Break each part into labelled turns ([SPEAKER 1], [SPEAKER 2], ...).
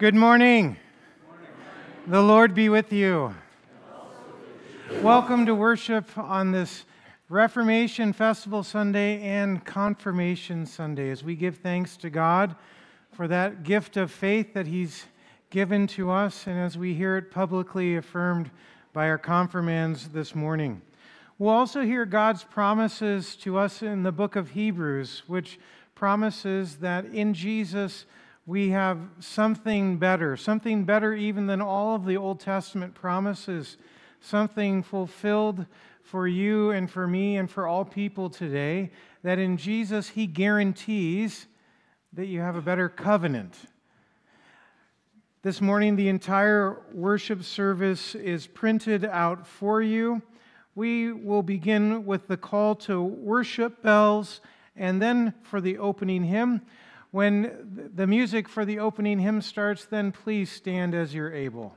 [SPEAKER 1] Good morning. The Lord be with you. Welcome to worship on this Reformation Festival Sunday and Confirmation Sunday as we give thanks to God for that gift of faith that He's given to us and as we hear it publicly affirmed by our confirmands this morning. We'll also hear God's promises to us in the book of Hebrews, which promises that in Jesus we have something better, something better even than all of the Old Testament promises, something fulfilled for you and for me and for all people today, that in Jesus He guarantees that you have a better covenant. This morning, the entire worship service is printed out for you. We will begin with the call to worship bells and then for the opening hymn. When the music for the opening hymn starts, then please stand as you're able.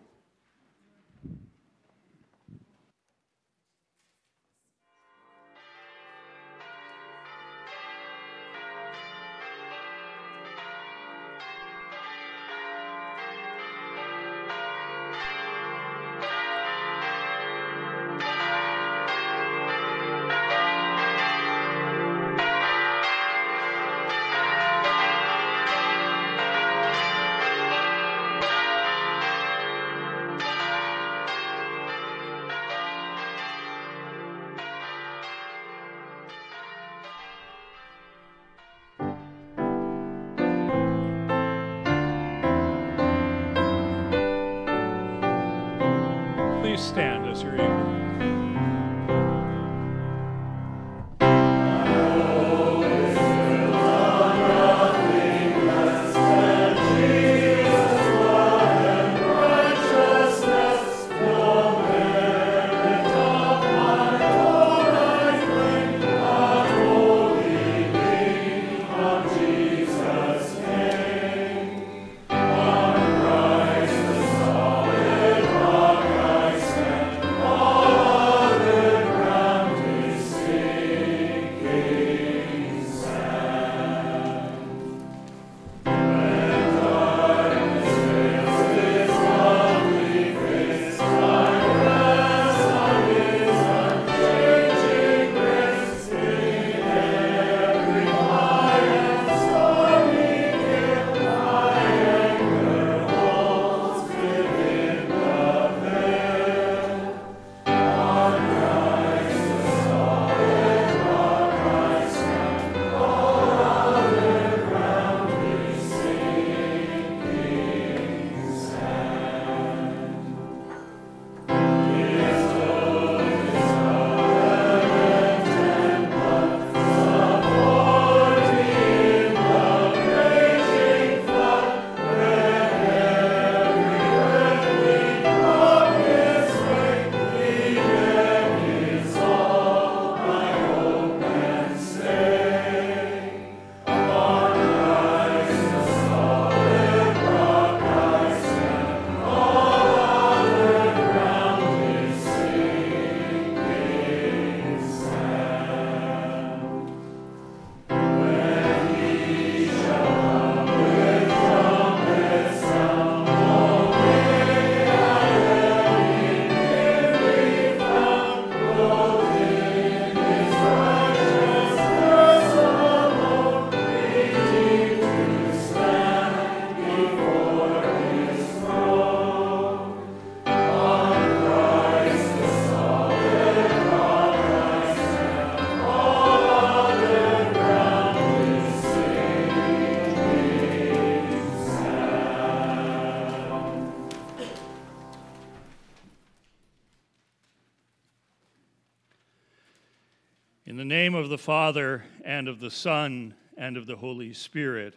[SPEAKER 2] Father, and of the Son, and of the Holy Spirit.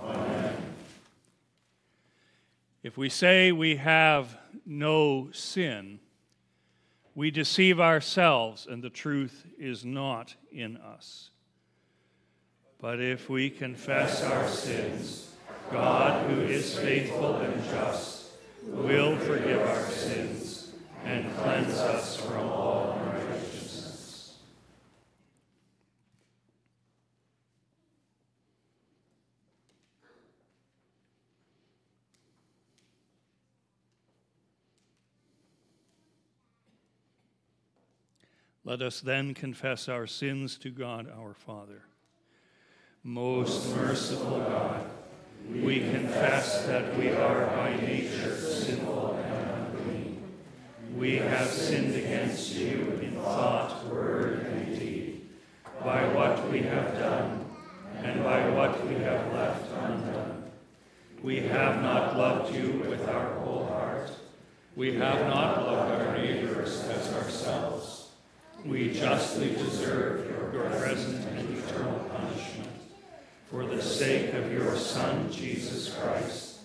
[SPEAKER 3] Amen.
[SPEAKER 2] If we say we have no sin, we deceive ourselves, and the truth is not in us. But if we confess our sins, God, who is faithful and just, will forgive our sins and cleanse us from all Let us then confess our sins to God our Father. Most merciful God, we confess that we are by nature sinful and unclean. We have sinned against you in thought, word, and deed, by what we have done and by what we have left undone. We have not loved you with our whole heart. We have not loved our neighbors as ourselves. We justly deserve your present and eternal punishment. For the sake of your Son, Jesus Christ,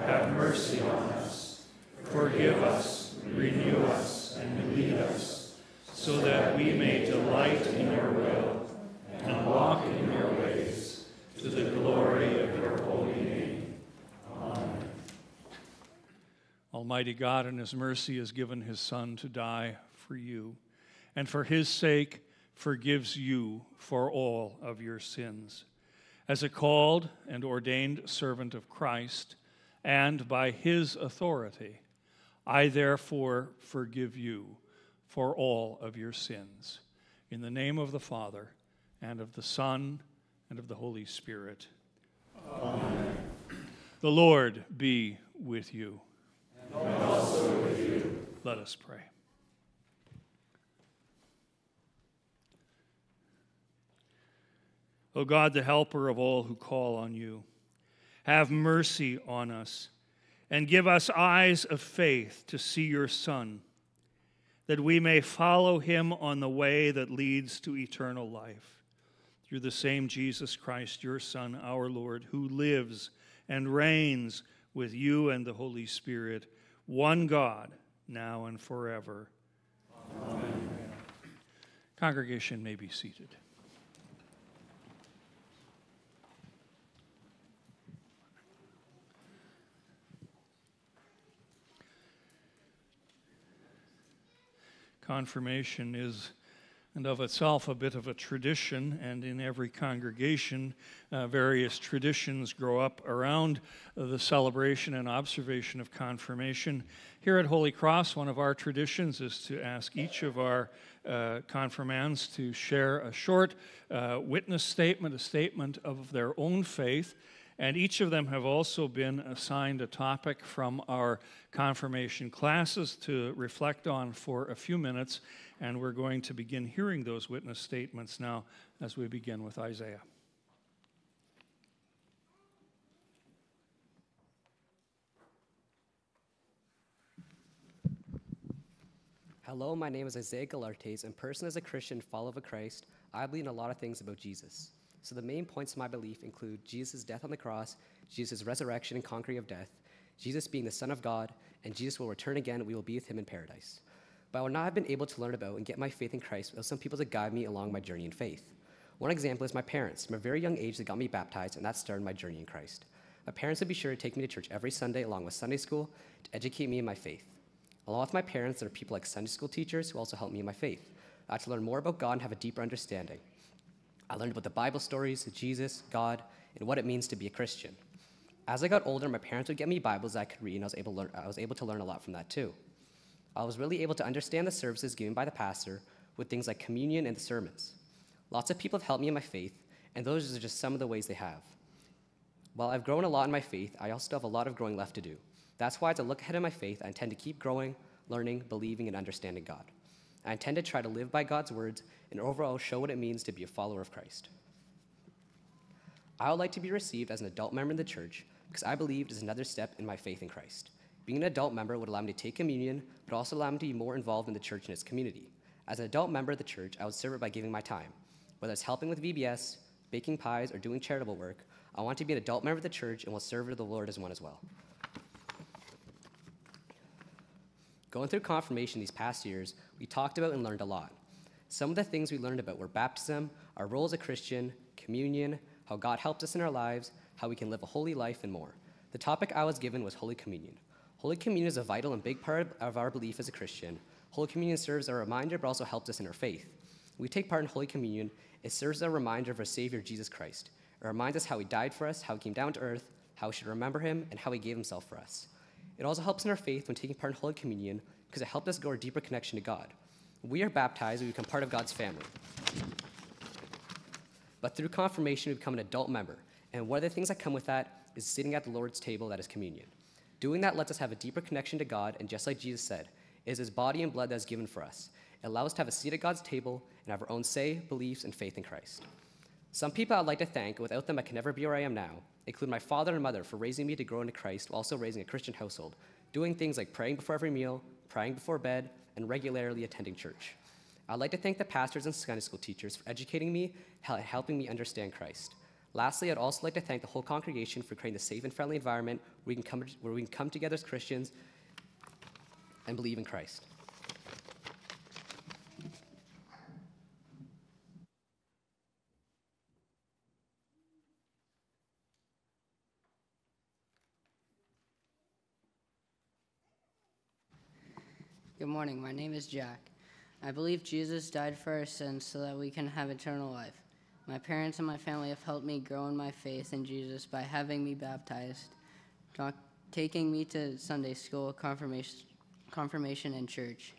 [SPEAKER 2] have mercy on us. Forgive us, renew us, and lead us, so that we may delight in your will and walk in your ways to the glory of your holy name. Amen. Almighty God, in his mercy, has given his Son to die for you, and for his sake forgives you for all of your sins. As a called and ordained servant of Christ, and by his authority, I therefore forgive you for all of your sins. In the name of the Father, and of the Son, and of the Holy Spirit. Amen. The Lord be with you.
[SPEAKER 3] And also with you.
[SPEAKER 2] Let us pray. O God, the helper of all who call on you, have mercy on us and give us eyes of faith to see your Son, that we may follow him on the way that leads to eternal life. Through the same Jesus Christ, your Son, our Lord, who lives and reigns with you and the Holy Spirit, one God, now and forever. Amen. Congregation may be seated. Confirmation is, and of itself, a bit of a tradition, and in every congregation, uh, various traditions grow up around the celebration and observation of confirmation. Here at Holy Cross, one of our traditions is to ask each of our uh, confirmands to share a short uh, witness statement, a statement of their own faith. And each of them have also been assigned a topic from our confirmation classes to reflect on for a few minutes. And we're going to begin hearing those witness statements now as we begin with Isaiah.
[SPEAKER 4] Hello, my name is Isaiah Galartes, and person as a Christian follower of Christ, I believe in a lot of things about Jesus. So the main points of my belief include Jesus' death on the cross, Jesus' resurrection and conquering of death, Jesus being the Son of God, and Jesus will return again and we will be with him in paradise. But I would not have been able to learn about and get my faith in Christ without some people to guide me along my journey in faith. One example is my parents. From a very young age, they got me baptized, and that started my journey in Christ. My parents would be sure to take me to church every Sunday along with Sunday school to educate me in my faith. Along with my parents, there are people like Sunday school teachers who also help me in my faith. I had to learn more about God and have a deeper understanding. I learned about the Bible stories, Jesus, God, and what it means to be a Christian. As I got older, my parents would get me Bibles I could read, and I was able to learn, I was able to learn a lot from that too. I was really able to understand the services given by the pastor with things like communion and the sermons. Lots of people have helped me in my faith, and those are just some of the ways they have. While I've grown a lot in my faith, I also have a lot of growing left to do. That's why, as I look ahead in my faith, I intend to keep growing, learning, believing, and understanding God. I intend to try to live by God's words and overall show what it means to be a follower of Christ. I would like to be received as an adult member in the church because I believe it is another step in my faith in Christ. Being an adult member would allow me to take communion, but also allow me to be more involved in the church and its community. As an adult member of the church, I would serve it by giving my time. Whether it's helping with VBS, baking pies, or doing charitable work, I want to be an adult member of the church and will serve the Lord as one as well. Going through confirmation these past years, we talked about and learned a lot. Some of the things we learned about were baptism, our role as a Christian, communion, how God helped us in our lives, how we can live a holy life, and more. The topic I was given was Holy Communion. Holy Communion is a vital and big part of our belief as a Christian. Holy Communion serves as a reminder, but also helps us in our faith. When we take part in Holy Communion, it serves as a reminder of our Savior, Jesus Christ. It reminds us how He died for us, how He came down to earth, how we should remember Him, and how He gave Himself for us. It also helps in our faith when taking part in Holy Communion because it helped us grow a deeper connection to God. We are baptized, we become part of God's family. But through confirmation, we become an adult member. And one of the things that come with that is sitting at the Lord's table, that is communion. Doing that lets us have a deeper connection to God, and just like Jesus said, it is his body and blood that is given for us. It allows us to have a seat at God's table and have our own say, beliefs, and faith in Christ. Some people I'd like to thank, without them I can never be where I am now, include my father and mother for raising me to grow into Christ while also raising a Christian household, doing things like praying before every meal, praying before bed, and regularly attending church. I'd like to thank the pastors and Sunday school teachers for educating me and helping me understand Christ. Lastly, I'd also like to thank the whole congregation for creating a safe and friendly environment where we can come, where we can come together as Christians and believe in Christ.
[SPEAKER 5] Morning. My name is Jack. I believe Jesus died for our sins so that we can have eternal life. My parents and my family have helped me grow in my faith in Jesus by having me baptized, talk, taking me to Sunday school, confirmation, confirmation, and church.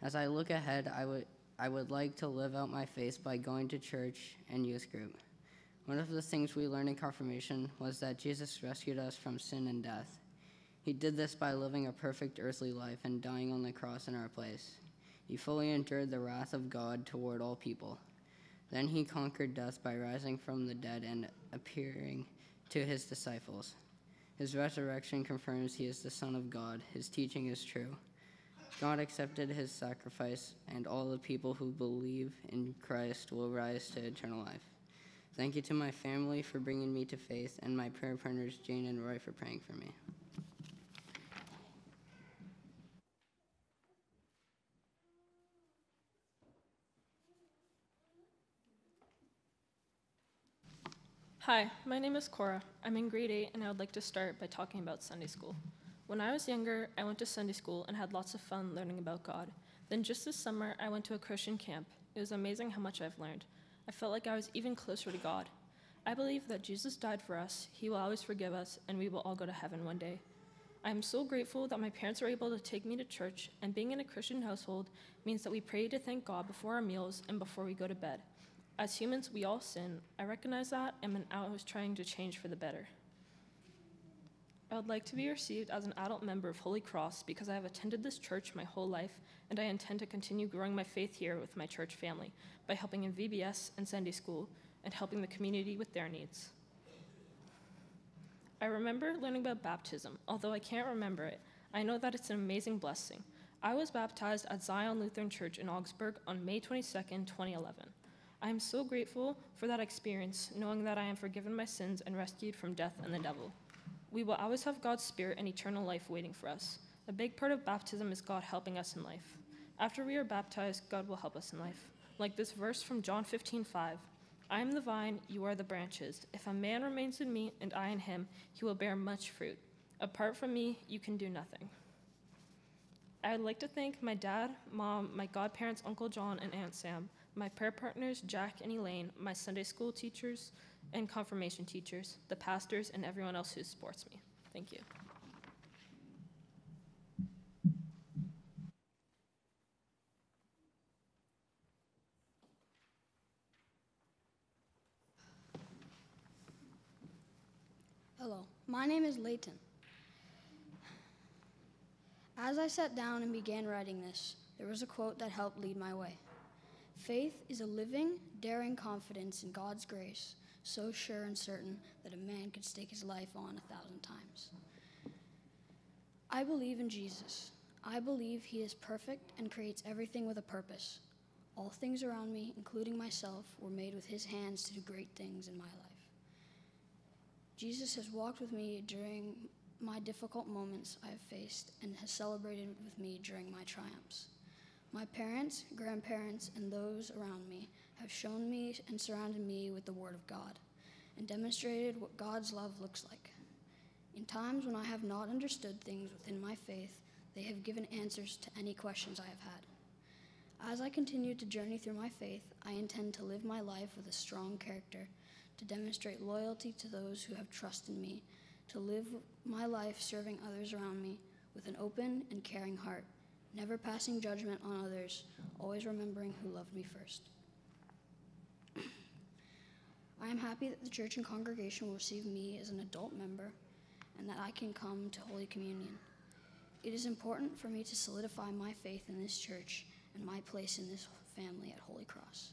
[SPEAKER 5] As I look ahead, I would, I would like to live out my faith by going to church and youth group. One of the things we learned in confirmation was that Jesus rescued us from sin and death. He did this by living a perfect earthly life and dying on the cross in our place. He fully endured the wrath of God toward all people. Then he conquered death by rising from the dead and appearing to his disciples. His resurrection confirms he is the Son of God. His teaching is true. God accepted his sacrifice, and all the people who believe in Christ will rise to eternal life. Thank you to my family for bringing me to faith, and my prayer partners, Jane and Roy, for praying for me.
[SPEAKER 6] Hi, my name is Cora. I'm in grade 8, and I would like to start by talking about Sunday school. When I was younger, I went to Sunday school and had lots of fun learning about God. Then, just this summer, I went to a Christian camp. It was amazing how much I've learned. I felt like I was even closer to God. I believe that Jesus died for us, He will always forgive us, and we will all go to heaven one day. I am so grateful that my parents were able to take me to church, and being in a Christian household means that we pray to thank God before our meals and before we go to bed. As humans, we all sin. I recognize that and am always trying to change for the better. I would like to be received as an adult member of Holy Cross because I have attended this church my whole life, and I intend to continue growing my faith here with my church family by helping in VBS and Sunday school and helping the community with their needs. I remember learning about baptism, although I can't remember it. I know that it's an amazing blessing. I was baptized at Zion Lutheran Church in Augsburg on May 22, 2011. I am so grateful for that experience, knowing that I am forgiven my sins and rescued from death and the devil. We will always have God's Spirit and eternal life waiting for us. A big part of baptism is God helping us in life. After we are baptized, God will help us in life. Like this verse from John 15, 5. I am the vine, you are the branches. If a man remains in me and I in him, he will bear much fruit. Apart from me, you can do nothing. I would like to thank my dad, mom, my godparents, Uncle John, and Aunt Sam my prayer partners, Jack and Elaine, my Sunday school teachers and confirmation teachers, the pastors, and everyone else who supports me. Thank you.
[SPEAKER 7] Hello, my name is Layton. As I sat down and began writing this, there was a quote that helped lead my way. Faith is a living, daring confidence in God's grace, so sure and certain that a man could stake his life on a thousand times. I believe in Jesus. I believe he is perfect and creates everything with a purpose. All things around me, including myself, were made with his hands to do great things in my life. Jesus has walked with me during my difficult moments I have faced and has celebrated with me during my triumphs. My parents, grandparents, and those around me have shown me and surrounded me with the Word of God and demonstrated what God's love looks like. In times when I have not understood things within my faith, they have given answers to any questions I have had. As I continue to journey through my faith, I intend to live my life with a strong character, to demonstrate loyalty to those who have trusted me, to live my life serving others around me with an open and caring heart never passing judgment on others, always remembering who loved me first. I am happy that the church and congregation will receive me as an adult member and that I can come to Holy Communion. It is important for me to solidify my faith in this church and my place in this family at Holy Cross.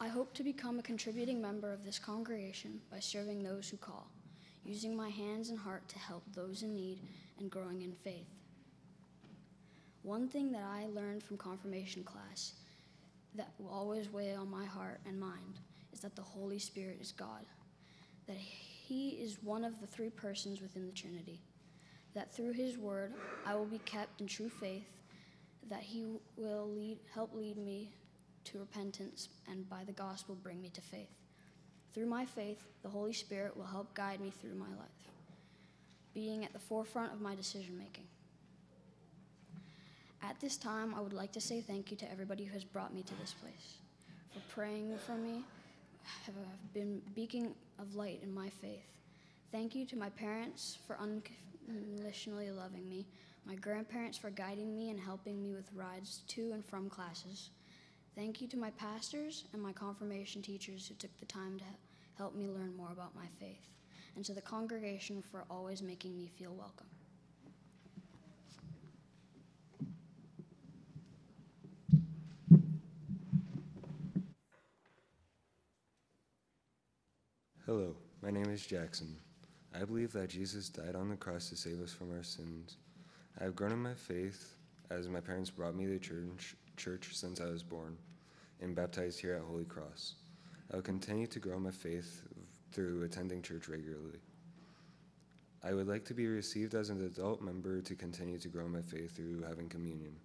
[SPEAKER 7] I hope to become a contributing member of this congregation by serving those who call, using my hands and heart to help those in need and growing in faith. One thing that I learned from confirmation class that will always weigh on my heart and mind is that the Holy Spirit is God, that He is one of the three persons within the Trinity, that through His Word I will be kept in true faith, that He will lead, help lead me to repentance and by the gospel bring me to faith. Through my faith, the Holy Spirit will help guide me through my life, being at the forefront of my decision making. At this time, I would like to say thank you to everybody who has brought me to this place, for praying for me, have uh, been beacon of light in my faith. Thank you to my parents for unconditionally loving me, my grandparents for guiding me and helping me with rides to and from classes. Thank you to my pastors and my confirmation teachers who took the time to help me learn more about my faith, and to the congregation for always making me feel welcome.
[SPEAKER 8] Hello, my name is Jackson. I believe that Jesus died on the cross to save us from our sins. I have grown in my faith as my parents brought me to church, church since I was born and baptized here at Holy Cross. I will continue to grow my faith through attending church regularly. I would like to be received as an adult member to continue to grow my faith through having communion.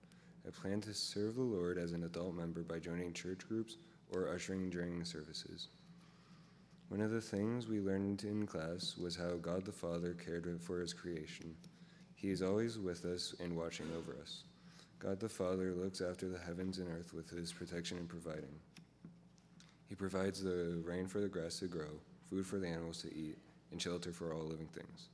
[SPEAKER 8] I plan to serve the Lord as an adult member by joining church groups or ushering during services. One of the things we learned in class was how God the Father cared for his creation. He is always with us and watching over us. God the Father looks after the heavens and earth with his protection and providing. He provides the rain for the grass to grow, food for the animals to eat, and shelter for all living things.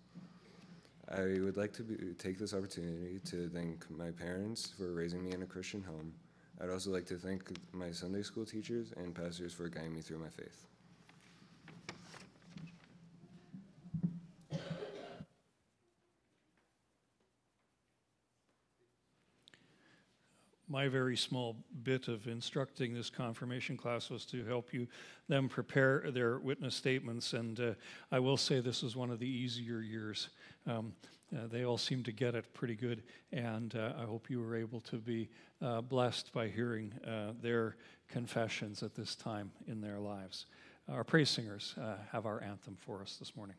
[SPEAKER 8] I would like to be, take this opportunity to thank my parents for raising me in a Christian home. I'd also like to thank my Sunday school teachers and pastors for guiding me through my faith.
[SPEAKER 2] My very small bit of instructing this confirmation class was to help you them prepare their witness statements and uh, i will say this was one of the easier years. Um, uh, they all seem to get it pretty good and uh, i hope you were able to be uh, blessed by hearing uh, their confessions at this time in their lives. Our praise singers uh, have our anthem for us this morning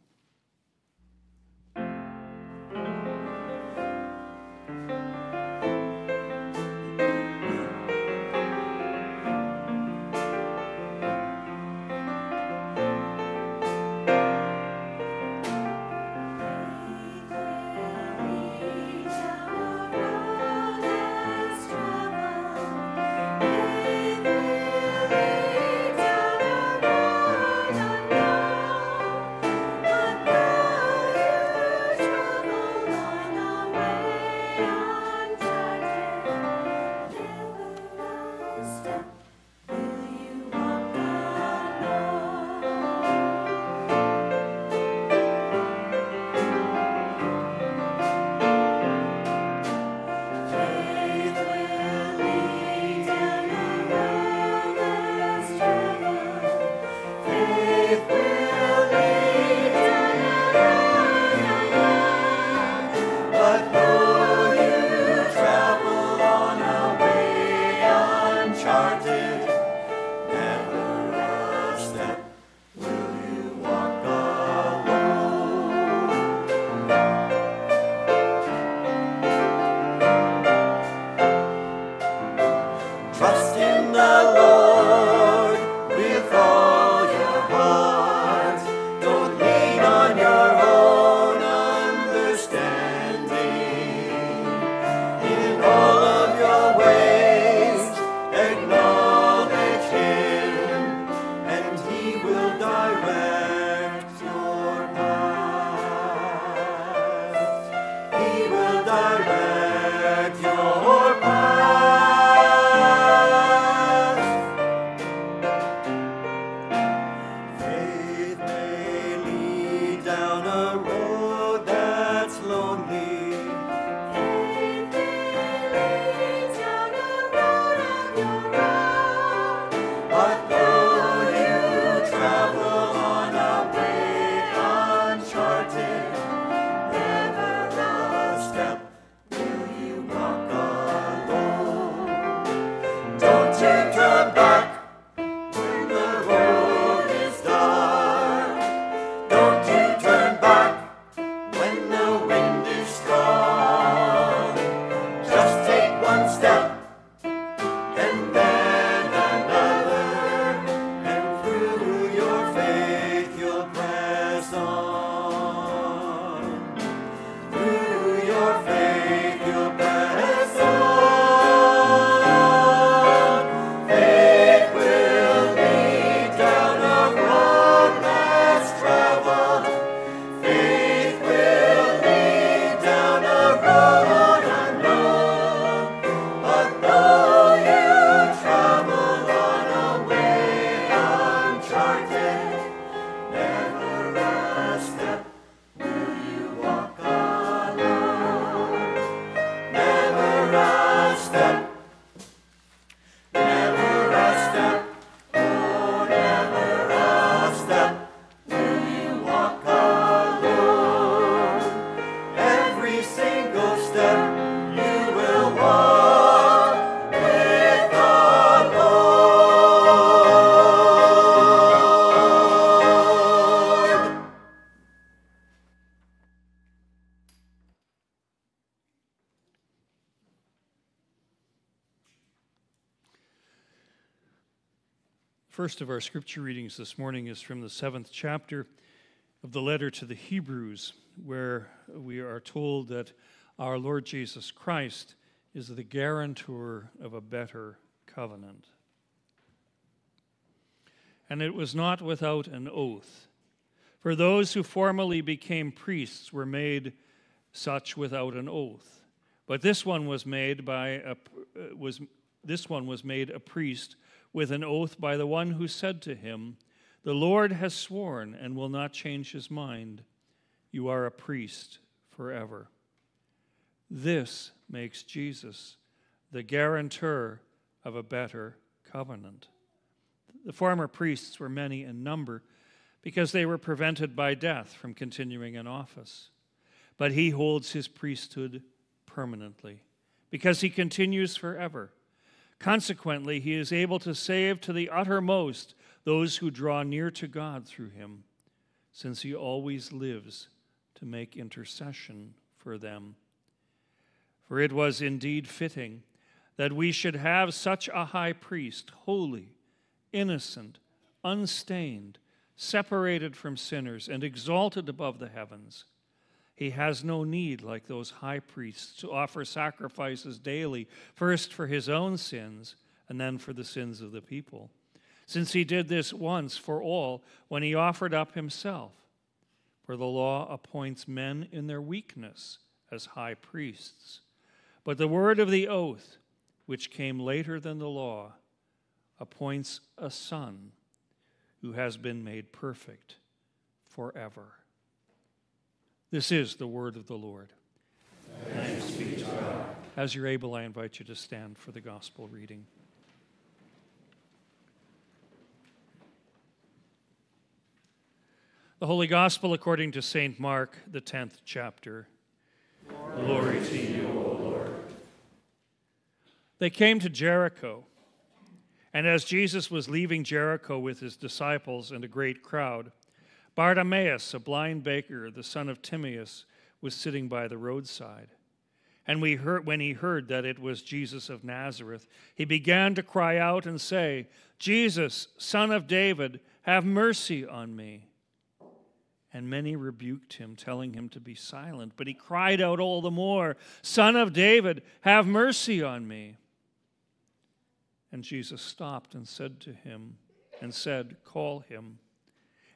[SPEAKER 2] First of our scripture readings this morning is from the seventh chapter of the letter to the Hebrews, where we are told that our Lord Jesus Christ is the guarantor of a better covenant. And it was not without an oath. For those who formerly became priests were made such without an oath. But this one was made by a, uh, was this one was made a priest with an oath by the one who said to him, The Lord has sworn and will not change his mind. You are a priest forever. This makes Jesus the guarantor of a better covenant. The former priests were many in number because they were prevented by death from continuing in office. But he holds his priesthood permanently because he continues forever. Consequently, he is able to save to the uttermost those who draw near to God through him, since he always lives to make intercession for them. For it was indeed fitting that we should have such a high priest, holy, innocent, unstained, separated from sinners, and exalted above the heavens he has no need, like those high priests, to offer sacrifices daily, first for his own sins and then for the sins of the people, since he did this once for all when he offered up himself. For the law appoints men in their weakness as high priests. But the word of the oath, which came later than the law, appoints a son who has been made perfect forever. This is the word of the Lord.
[SPEAKER 3] Thanks be to God.
[SPEAKER 2] As you're able, I invite you to stand for the gospel reading. The Holy Gospel according to St. Mark, the 10th chapter.
[SPEAKER 3] Glory to you, O Lord.
[SPEAKER 2] They came to Jericho, and as Jesus was leaving Jericho with his disciples and a great crowd, Bartimaeus, a blind baker, the son of Timaeus, was sitting by the roadside. And we heard, when he heard that it was Jesus of Nazareth, he began to cry out and say, Jesus, son of David, have mercy on me. And many rebuked him, telling him to be silent. But he cried out all the more, Son of David, have mercy on me. And Jesus stopped and said to him, and said, Call him.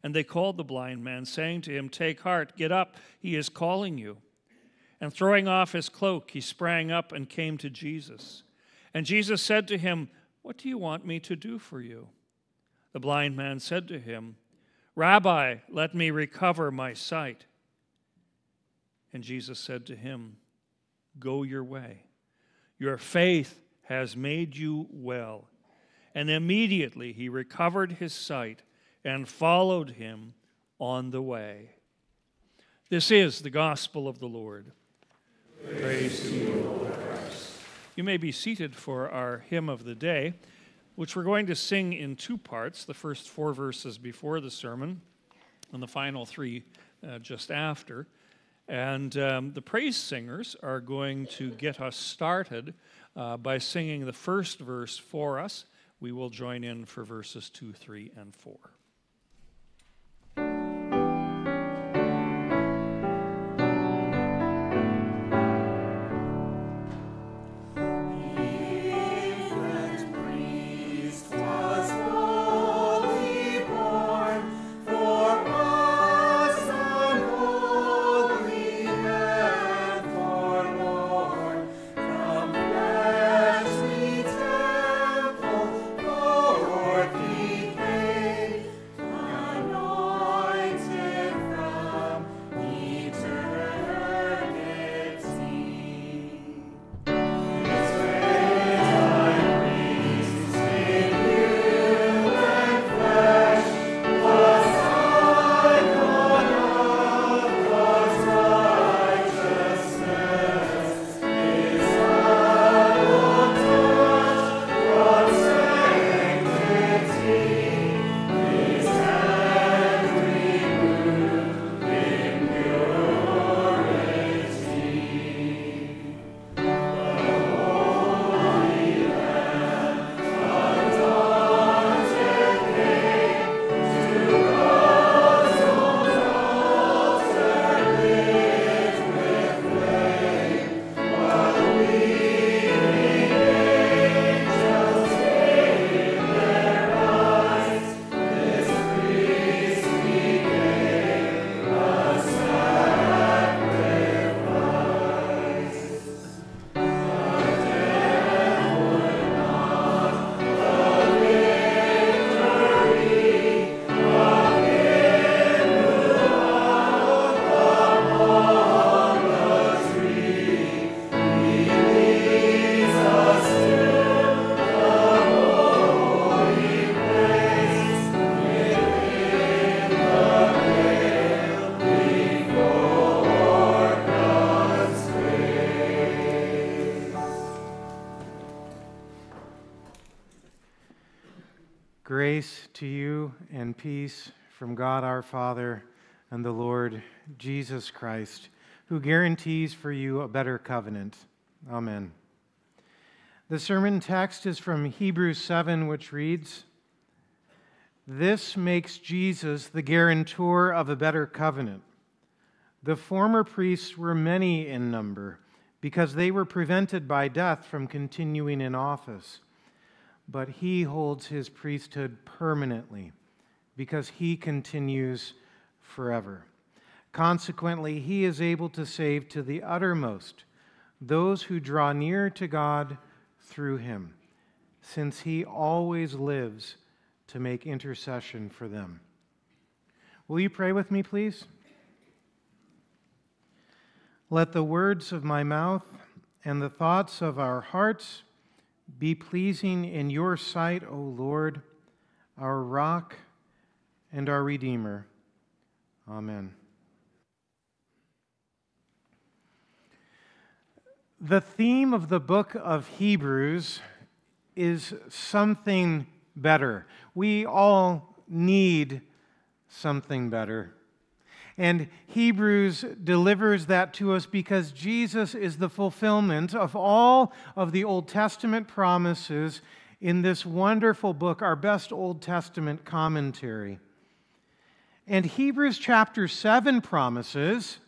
[SPEAKER 2] And they called the blind man, saying to him, Take heart, get up, he is calling you. And throwing off his cloak, he sprang up and came to Jesus. And Jesus said to him, What do you want me to do for you? The blind man said to him, Rabbi, let me recover my sight. And Jesus said to him, Go your way. Your faith has made you well. And immediately he recovered his sight and followed him on the way. This is the gospel of the Lord.
[SPEAKER 3] Praise to you, Lord Christ.
[SPEAKER 2] You may be seated for our hymn of the day, which we're going to sing in two parts the first four verses before the sermon, and the final three uh, just after. And um, the praise singers are going to get us started uh, by singing the first verse for us. We will join in for verses 2, 3, and 4.
[SPEAKER 1] From God our Father and the Lord Jesus Christ, who guarantees for you a better covenant. Amen. The sermon text is from Hebrews 7, which reads This makes Jesus the guarantor of a better covenant. The former priests were many in number because they were prevented by death from continuing in office but he holds his priesthood permanently because he continues forever. Consequently, he is able to save to the uttermost those who draw near to God through him, since he always lives to make intercession for them. Will you pray with me, please? Let the words of my mouth and the thoughts of our hearts be pleasing in your sight, O Lord, our rock and our Redeemer. Amen. The theme of the book of Hebrews is something better. We all need something better. And Hebrews delivers that to us because Jesus is the fulfillment of all of the Old Testament promises in this wonderful book, our best Old Testament commentary. And Hebrews chapter 7 promises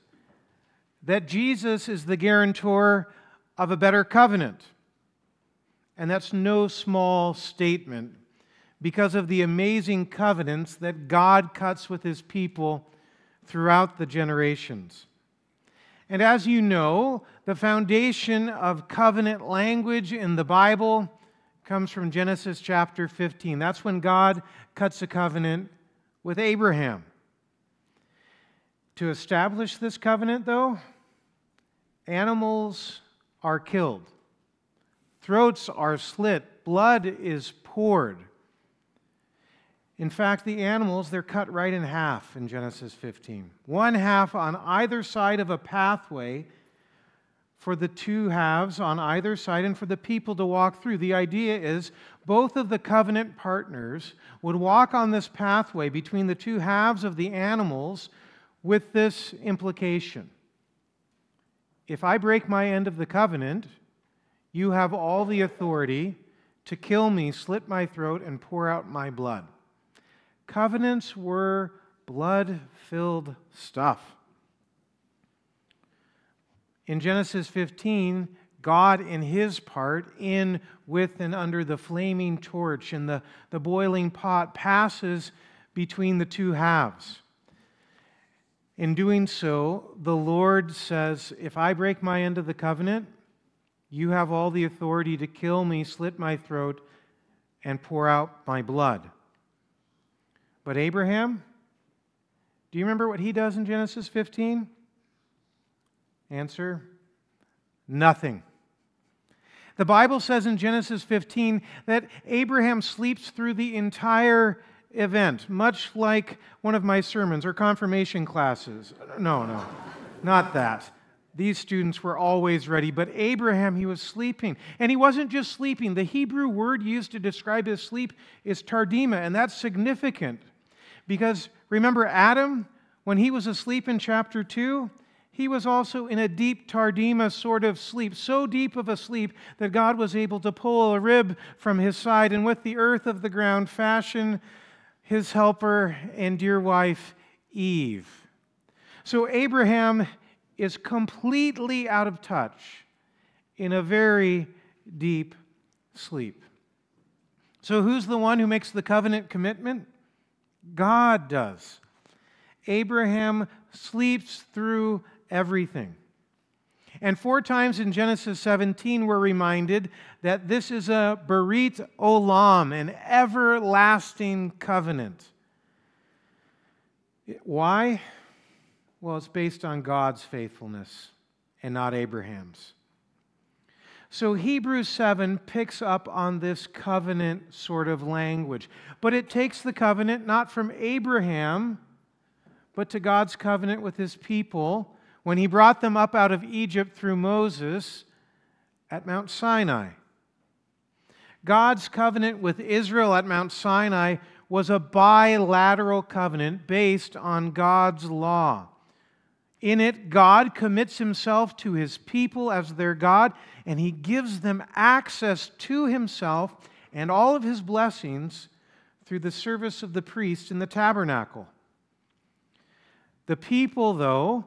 [SPEAKER 1] that Jesus is the guarantor of a better covenant. And that's no small statement because of the amazing covenants that God cuts with his people throughout the generations. And as you know, the foundation of covenant language in the Bible comes from Genesis chapter 15. That's when God cuts a covenant with Abraham. To establish this covenant, though, animals are killed, throats are slit, blood is poured. In fact, the animals, they're cut right in half in Genesis 15. One half on either side of a pathway for the two halves on either side and for the people to walk through. The idea is both of the covenant partners would walk on this pathway between the two halves of the animals with this implication. If I break my end of the covenant, you have all the authority to kill me, slit my throat, and pour out my blood. Covenants were blood filled stuff. In Genesis 15, God, in his part, in, with, and under the flaming torch and the, the boiling pot, passes between the two halves. In doing so, the Lord says, If I break my end of the covenant, you have all the authority to kill me, slit my throat, and pour out my blood. But Abraham, do you remember what he does in Genesis 15? Answer nothing. The Bible says in Genesis 15 that Abraham sleeps through the entire event, much like one of my sermons or confirmation classes. No, no, not that. These students were always ready, but Abraham, he was sleeping. And he wasn't just sleeping. The Hebrew word used to describe his sleep is tardima, and that's significant. Because remember, Adam, when he was asleep in chapter 2, he was also in a deep tardima sort of sleep, so deep of a sleep that God was able to pull a rib from his side and with the earth of the ground fashion his helper and dear wife, Eve. So Abraham is completely out of touch in a very deep sleep. So, who's the one who makes the covenant commitment? God does. Abraham sleeps through everything. And four times in Genesis 17, we're reminded that this is a Berit Olam, an everlasting covenant. Why? Well, it's based on God's faithfulness and not Abraham's. So Hebrews 7 picks up on this covenant sort of language. But it takes the covenant not from Abraham, but to God's covenant with his people when he brought them up out of Egypt through Moses at Mount Sinai. God's covenant with Israel at Mount Sinai was a bilateral covenant based on God's law. In it, God commits himself to his people as their God, and he gives them access to himself and all of his blessings through the service of the priest in the tabernacle. The people, though,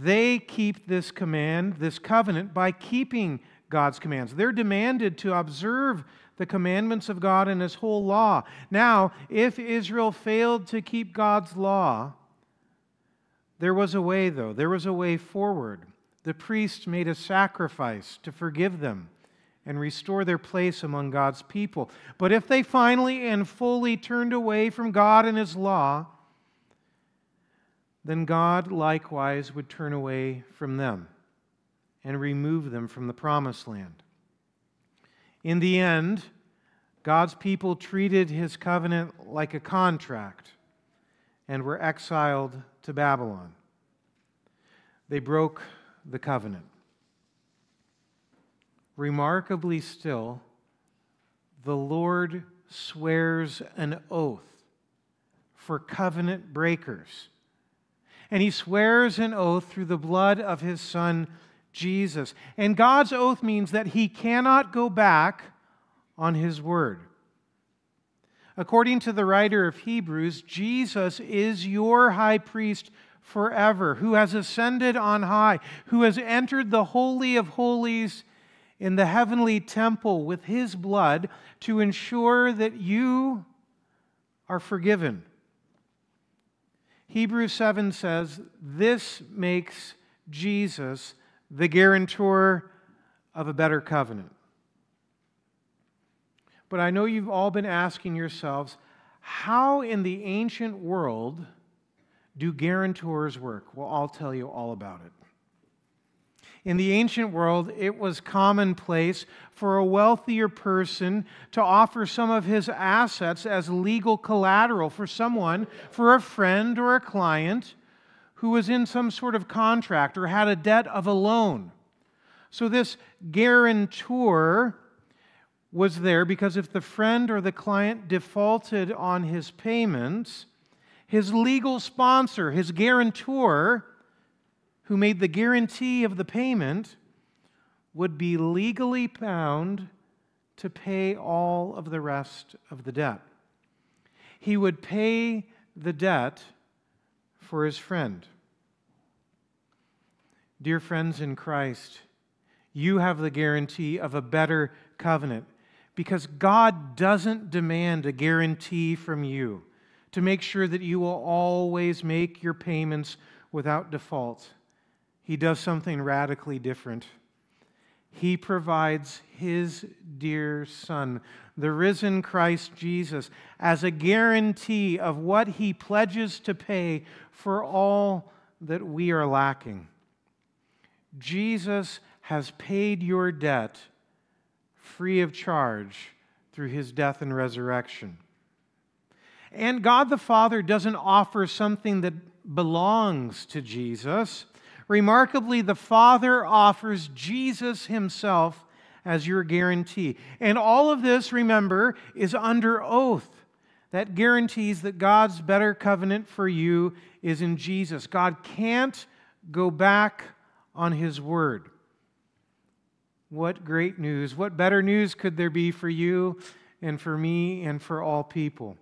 [SPEAKER 1] they keep this command, this covenant, by keeping God's commands. They're demanded to observe the commandments of God and His whole law. Now, if Israel failed to keep God's law, there was a way, though. There was a way forward. The priest made a sacrifice to forgive them and restore their place among God's people. But if they finally and fully turned away from God and His law, then God likewise would turn away from them and remove them from the promised land. In the end, God's people treated his covenant like a contract and were exiled to Babylon. They broke the covenant. Remarkably still, the Lord swears an oath for covenant breakers. And he swears an oath through the blood of his son Jesus. And God's oath means that he cannot go back on his word. According to the writer of Hebrews, Jesus is your high priest forever, who has ascended on high, who has entered the Holy of Holies in the heavenly temple with his blood to ensure that you are forgiven. Hebrews 7 says, This makes Jesus the guarantor of a better covenant. But I know you've all been asking yourselves, how in the ancient world do guarantors work? Well, I'll tell you all about it. In the ancient world, it was commonplace for a wealthier person to offer some of his assets as legal collateral for someone, for a friend or a client who was in some sort of contract or had a debt of a loan. So this guarantor was there because if the friend or the client defaulted on his payments, his legal sponsor, his guarantor, who made the guarantee of the payment, would be legally bound to pay all of the rest of the debt. He would pay the debt for his friend. Dear friends in Christ, you have the guarantee of a better covenant because God doesn't demand a guarantee from you to make sure that you will always make your payments without default. He does something radically different. He provides His dear Son, the risen Christ Jesus, as a guarantee of what He pledges to pay for all that we are lacking. Jesus has paid your debt free of charge through His death and resurrection. And God the Father doesn't offer something that belongs to Jesus. Remarkably, the Father offers Jesus Himself as your guarantee. And all of this, remember, is under oath. That guarantees that God's better covenant for you is in Jesus. God can't go back on His word. What great news! What better news could there be for you and for me and for all people?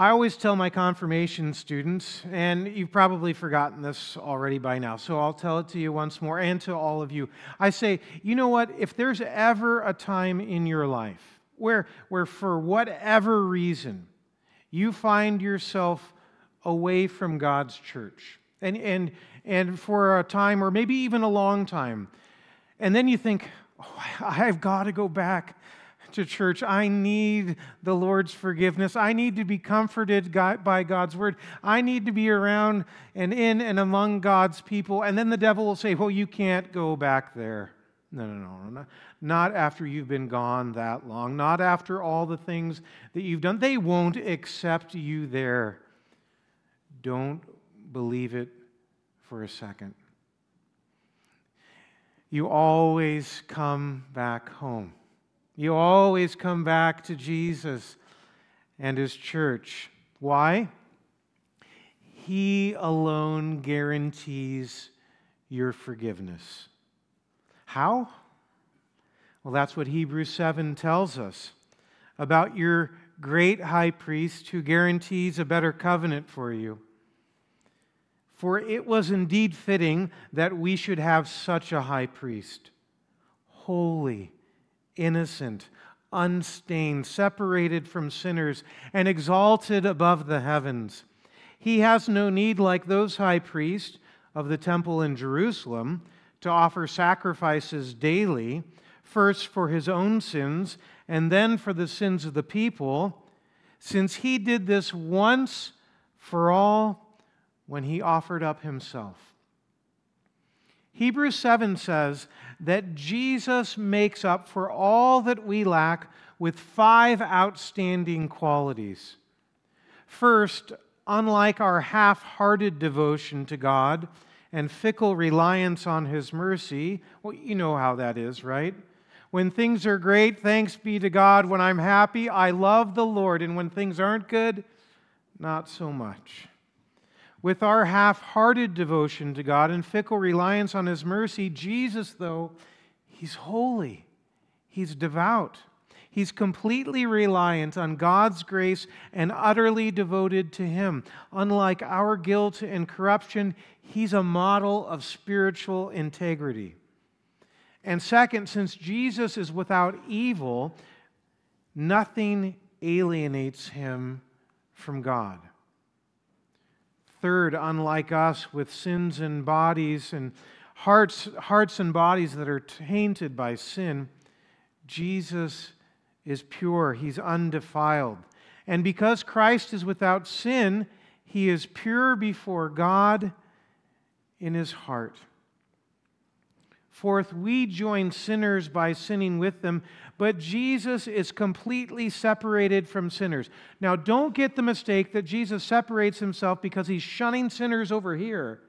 [SPEAKER 1] I always tell my confirmation students, and you've probably forgotten this already by now, so I'll tell it to you once more and to all of you. I say, you know what? If there's ever a time in your life where, where for whatever reason, you find yourself away from God's church, and, and, and for a time, or maybe even a long time, and then you think, oh, I've got to go back to church. I need the Lord's forgiveness. I need to be comforted by God's word. I need to be around and in and among God's people. And then the devil will say, Well, you can't go back there. No, no, no, no. Not after you've been gone that long. Not after all the things that you've done. They won't accept you there. Don't believe it for a second. you always come back home. You always come back to Jesus and his church. Why? He alone guarantees your forgiveness. How? Well, that's what Hebrews 7 tells us about your great high priest who guarantees a better covenant for you. For it was indeed fitting that we should have such a high priest, holy, innocent, unstained, separated from sinners, and exalted above the heavens. He has no need, like those high priests of the temple in Jerusalem, to offer sacrifices daily, first for his own sins and then for the sins of the people, since he did this once for all when he offered up himself. Hebrews 7 says that Jesus makes up for all that we lack with five outstanding qualities. First, unlike our half hearted devotion to God and fickle reliance on His mercy, well, you know how that is, right? When things are great, thanks be to God. When I'm happy, I love the Lord. And when things aren't good, not so much. With our half hearted devotion to God and fickle reliance on His mercy, Jesus, though, He's holy, He's devout. He's completely reliant on God's grace and utterly devoted to Him. Unlike our guilt and corruption, He's a model of spiritual integrity. And second, since Jesus is without evil, nothing alienates Him from God. Third, unlike us with sins and bodies and hearts, hearts and bodies that are tainted by sin, Jesus is pure, he's undefiled. And because Christ is without sin, he is pure before God in his heart. Fourth, we join sinners by sinning with them, but Jesus is completely separated from sinners. Now, don't get the mistake that Jesus separates himself because he's shunning sinners over here.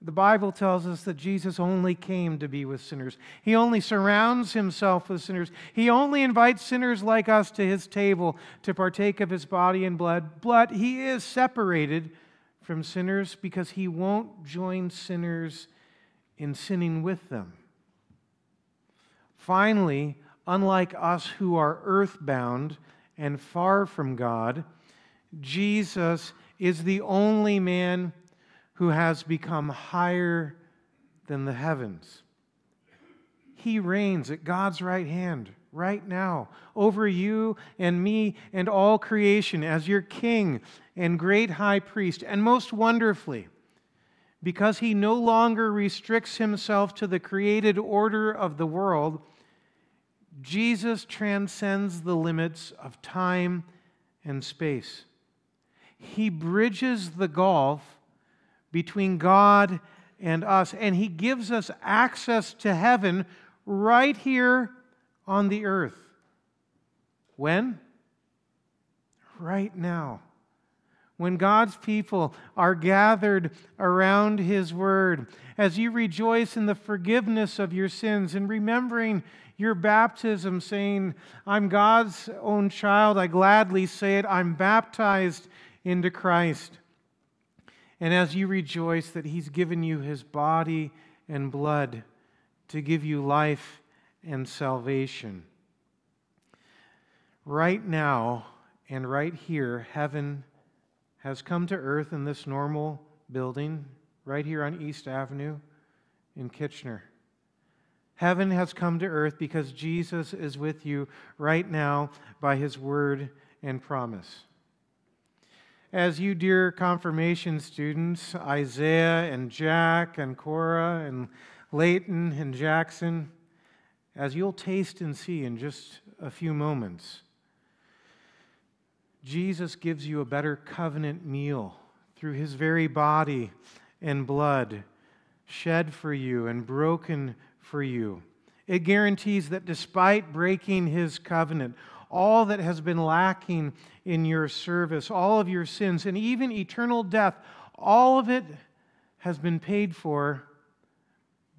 [SPEAKER 1] The Bible tells us that Jesus only came to be with sinners. He only surrounds himself with sinners. He only invites sinners like us to his table to partake of his body and blood. But he is separated from sinners because he won't join sinners in sinning with them. Finally, unlike us who are earthbound and far from God, Jesus is the only man who has become higher than the heavens. He reigns at God's right hand right now over you and me and all creation as your king and great high priest. And most wonderfully, because he no longer restricts himself to the created order of the world, Jesus transcends the limits of time and space. He bridges the gulf between God and us, and he gives us access to heaven right here on the earth. When? Right now when God's people are gathered around His Word, as you rejoice in the forgiveness of your sins and remembering your baptism, saying, I'm God's own child, I gladly say it, I'm baptized into Christ. And as you rejoice that He's given you His body and blood to give you life and salvation. Right now and right here, heaven has come to earth in this normal building right here on East Avenue in Kitchener. Heaven has come to earth because Jesus is with you right now by his word and promise. As you, dear confirmation students, Isaiah and Jack and Cora and Leighton and Jackson, as you'll taste and see in just a few moments, Jesus gives you a better covenant meal through his very body and blood shed for you and broken for you. It guarantees that despite breaking his covenant, all that has been lacking in your service, all of your sins, and even eternal death, all of it has been paid for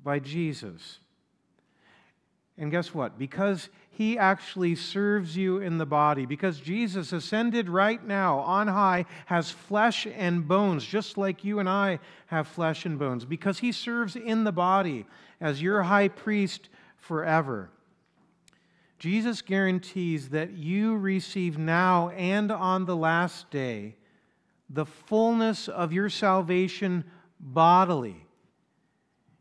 [SPEAKER 1] by Jesus. And guess what? Because he actually serves you in the body, because Jesus ascended right now on high, has flesh and bones, just like you and I have flesh and bones, because he serves in the body as your high priest forever. Jesus guarantees that you receive now and on the last day the fullness of your salvation bodily.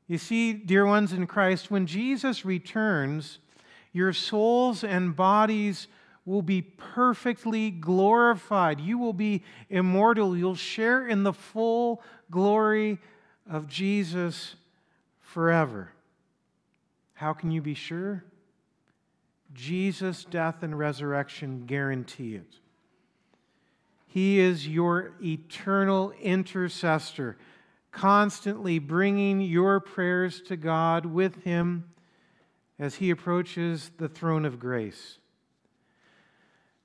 [SPEAKER 1] You see, dear ones in Christ, when Jesus returns, your souls and bodies will be perfectly glorified. You will be immortal. You'll share in the full glory of Jesus forever. How can you be sure? Jesus' death and resurrection guarantee it. He is your eternal intercessor, constantly bringing your prayers to God with Him as He approaches the throne of grace.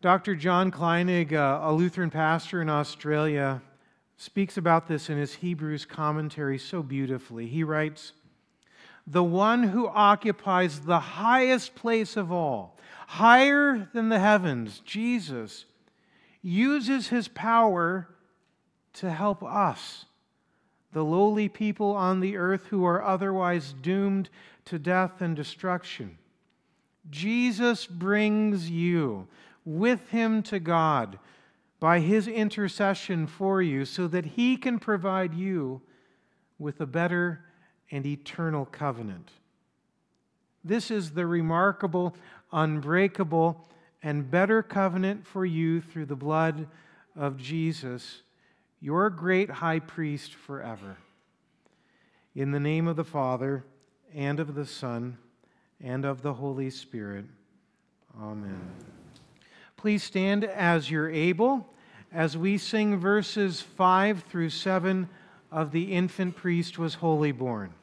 [SPEAKER 1] Dr. John Kleinig, a Lutheran pastor in Australia, speaks about this in his Hebrews commentary so beautifully. He writes, the one who occupies the highest place of all, higher than the heavens, Jesus, uses his power to help us, the lowly people on the earth who are otherwise doomed to death and destruction. Jesus brings you with him to God by his intercession for you so that he can provide you with a better and eternal covenant. This is the remarkable, unbreakable, and better covenant for you through the blood of Jesus, your great high priest forever. In the name of the Father, and of the Son, and of the Holy Spirit. Amen. Please stand as you're able as we sing verses 5 through 7 of The Infant Priest Was Holy Born.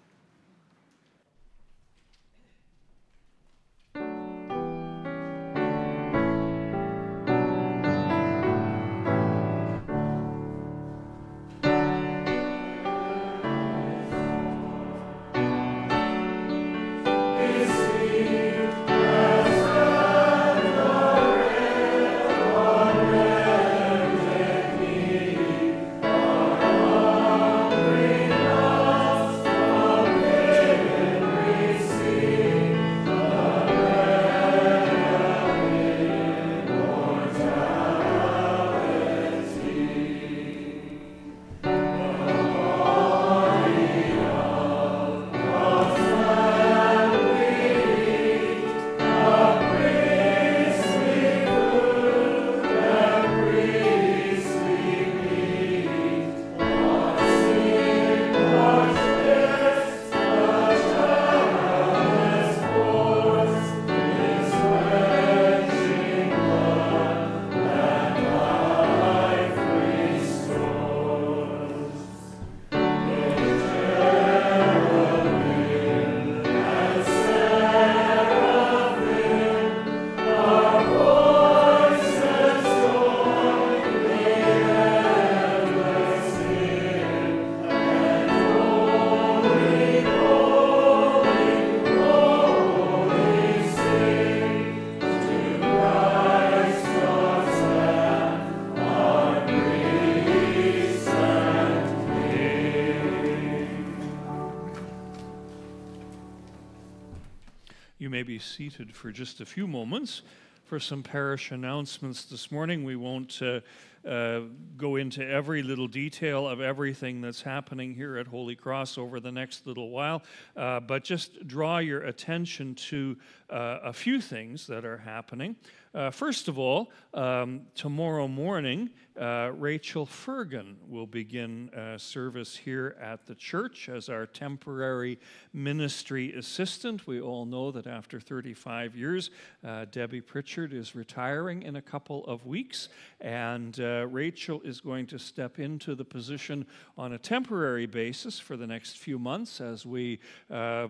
[SPEAKER 2] Seated for just a few moments for some parish announcements this morning. We won't uh, uh, go into every little detail of everything that's happening here at Holy Cross over the next little while, uh, but just draw your attention to uh, a few things that are happening. Uh, first of all, um, tomorrow morning, uh, Rachel Fergan will begin uh, service here at the church as our temporary ministry assistant. We all know that after 35 years, uh, Debbie Pritchard is retiring in a couple of weeks, and uh, Rachel is going to step into the position on a temporary basis for the next few months as we uh,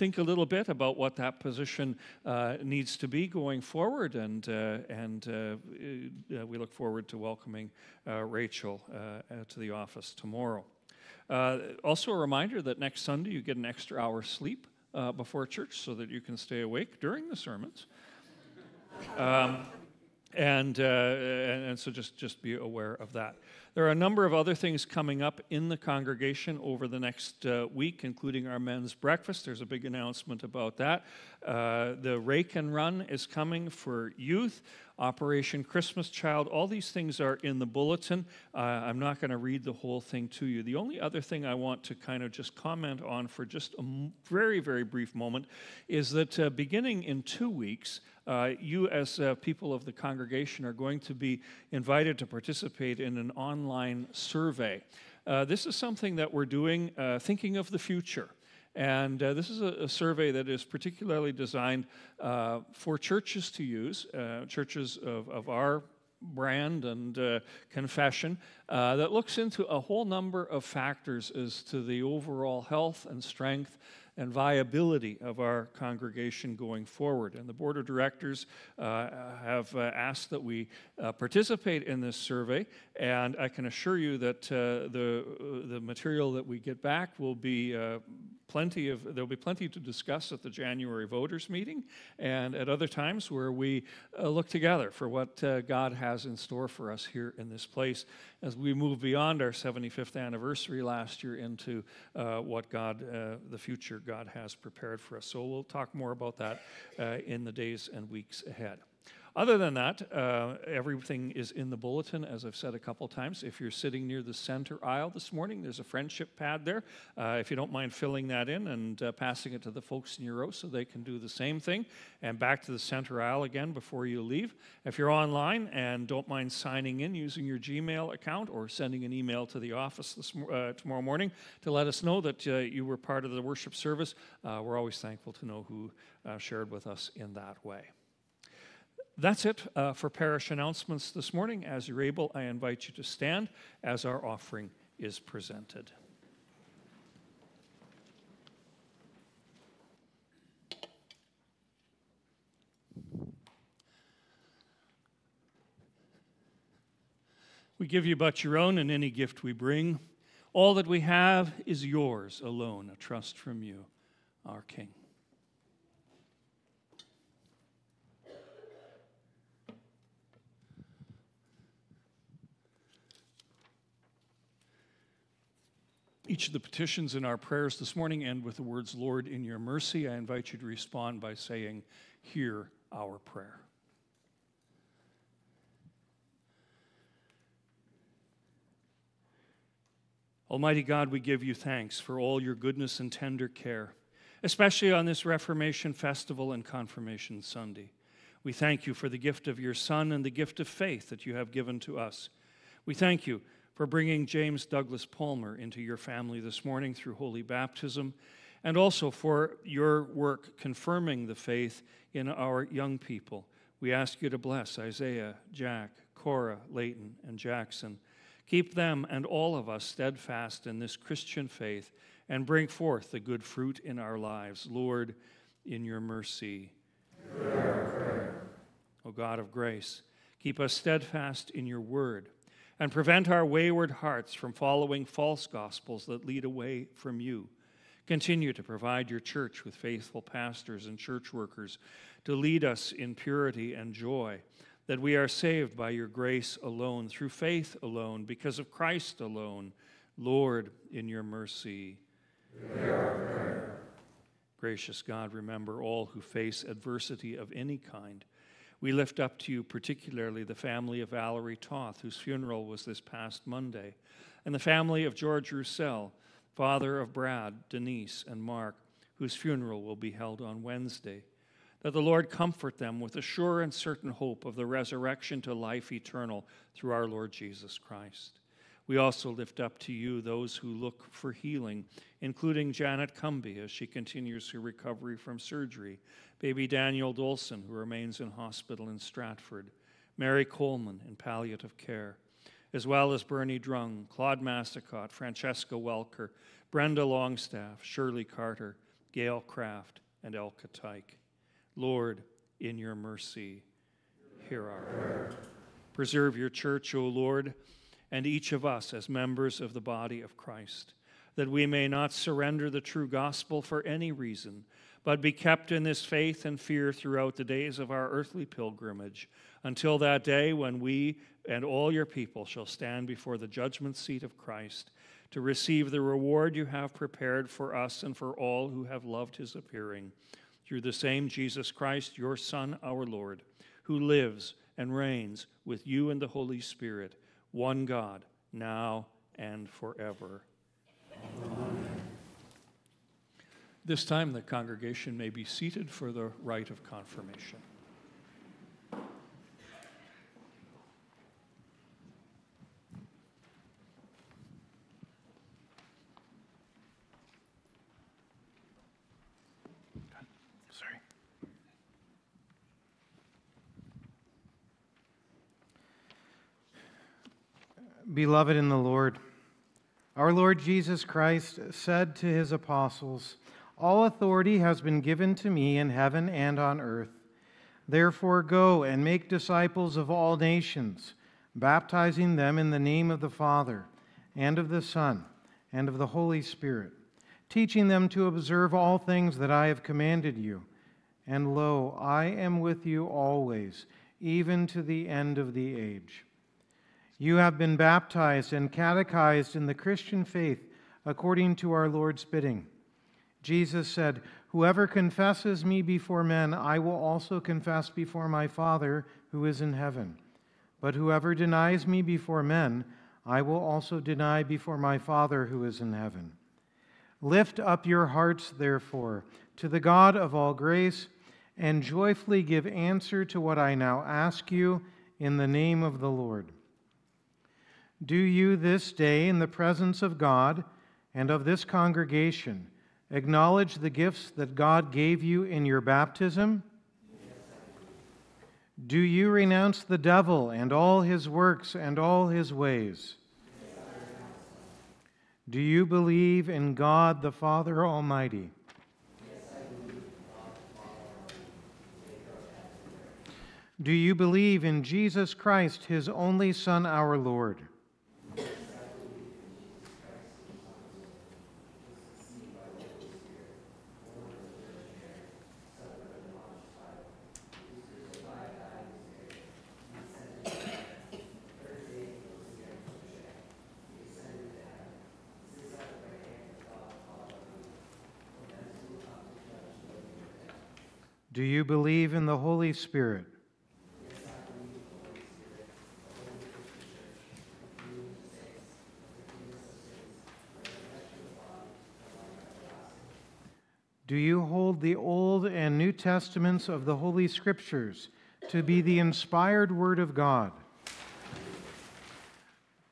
[SPEAKER 2] think a little bit about what that position uh, needs to be going forward, and uh, and uh, uh we look forward to welcoming Rachel to the office tomorrow. also, a reminder that next Sunday you get an extra hour sleep before church so that you can stay awake during the sermons. Um, and, uh, and, and so just, just be aware of that. There are a number of other things coming up in the congregation over the next uh, week, including our men's breakfast. There's a big announcement about that. Uh, the Rake and Run is coming for youth. Operation Christmas Child. All these things are in the bulletin. Uh, I'm not going to read the whole thing to you. The only other thing I want to kind of just comment on for just a very, very brief moment is that uh, beginning in two weeks, uh, you, as uh, people of the congregation, are going to be invited to participate in an online survey. Uh, this is something that we're doing uh, thinking of the future. And uh, this is a, a, survey that is particularly designed uh, for churches to use, uh, churches of, of our brand and uh, confession, uh, that looks into a whole number of factors as to the overall health and strength and viability of our congregation going forward. And the board of directors uh, have uh, asked that we uh, participate in this survey, and I can assure you that uh, the, the material that we get back will be uh, plenty of there'll be plenty to discuss at the January voters meeting and at other times where we uh, look together for what uh, God has in store for us here in this place as we move beyond our 75th anniversary last year into uh, what God, uh, the future God has prepared for us. So we'll talk more about that uh, in the days and weeks ahead. Other than that, uh, everything is in the bulletin, as I've said a couple times. If you're sitting near the center aisle this morning, there's a friendship pad there. Uh, if you don't mind filling that in and uh, passing it to the folks in your row so they can do the same thing, and back to the center aisle again before you leave. If you're online and don't mind signing in using your Gmail account or sending an email to the office this, uh, tomorrow morning to let us know that uh, you were part of the worship service, uh, we're always thankful to know who shared with us in that way. That's it uh, for parish announcements this morning. As you're able, I invite you to stand as our offering is presented. We give you but your own and any gift we bring. All that we have is yours alone, a trust from you, our King. Each of the petitions in our prayers this morning end with the words, Lord, in your mercy. I invite you to respond by saying, Hear our prayer. Almighty God, we give you thanks for all your goodness and tender care, especially on this Reformation Festival and Confirmation Sunday. We thank you for the gift of your Son and the gift of faith that you have given to us. We thank you for bringing James Douglas Palmer into your family this morning through holy baptism, and also for your work confirming the faith in our young people. We ask you to bless Isaiah, Jack, Cora, Layton, and Jackson. Keep them and all of us steadfast in this Christian faith and bring forth the good fruit in our lives. Lord, in your mercy. O God of grace, keep us steadfast in your word and prevent our wayward hearts from following false gospels that lead away from you. Continue to provide your church with faithful pastors and church workers to lead us in purity and joy, that we are saved by your grace alone, through faith alone, because of Christ alone. Lord, in your mercy. Gracious God, remember all who face adversity of any kind we lift up to you particularly the family of Valerie Toth, whose funeral was this past Monday, and the family of George Roussel, father of Brad, Denise, and Mark, whose funeral will be held on Wednesday. That the Lord comfort them with a sure and certain hope of the resurrection to life eternal through our Lord Jesus Christ. We also lift up to you those who look for healing, including Janet Cumby as she continues her recovery from surgery, baby Daniel Dolson, who remains in hospital in Stratford, Mary Coleman in palliative care, as well as Bernie Drung, Claude Massicotte, Francesca Welker, Brenda Longstaff, Shirley Carter, Gail Kraft, and Elka Tyke. Lord, in your mercy, hear our prayer. Preserve your church, O Lord and each of us as members of the body of Christ. that we may not surrender the true gospel for any reason, but be kept in this faith and fear throughout the days of our earthly pilgrimage, until that day when we and all your people shall stand before the judgment seat of Christ to receive the reward you have prepared for us and for all who have loved his appearing. Through the same Jesus Christ, your Son, our Lord, who lives and reigns with you and the Holy Spirit, one God, now and forever. Amen. This time, the congregation may be seated for the rite of confirmation.
[SPEAKER 1] Beloved in the Lord, our Lord Jesus Christ said to his apostles, All authority has been given to me in heaven and on earth. Therefore, go and make disciples of all nations, baptizing them in the name of the Father, and of the Son, and of the Holy Spirit, teaching them to observe all things that I have commanded you. And lo, I am with you always, even to the end of the age. You have been baptized and catechized in the Christian faith according to our Lord's bidding. Jesus said, Whoever confesses me before men, I will also confess before my Father who is in heaven. But whoever denies me before men, I will also deny before my Father who is in heaven. Lift up your hearts, therefore, to the God of all grace, and joyfully give answer to what I now ask you in the name of the Lord. Do you this day, in the presence of God and of this congregation, acknowledge the gifts that God gave you in your baptism? Do you renounce the devil and all his works and all his ways? Do you believe in God the Father Almighty? Do you believe in Jesus Christ, his only Son, our Lord? Do you believe in the Holy Spirit? Do you hold the Old and New Testaments of the Holy Scriptures to be the inspired Word of God?